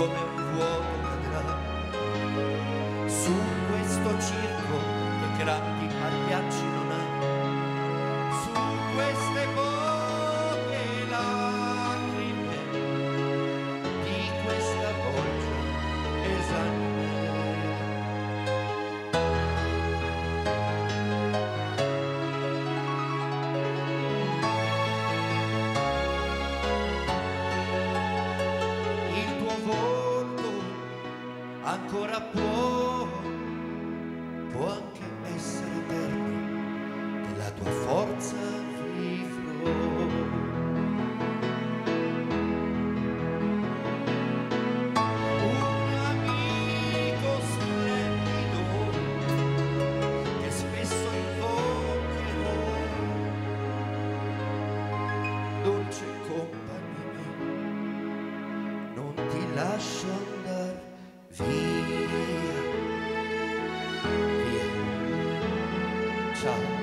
come un vuoto cadrà su questo circo che grandi ancora può, può anche essere eterno, della tua forza vivrò. Dolce compagnia non ti lascio Via, 呀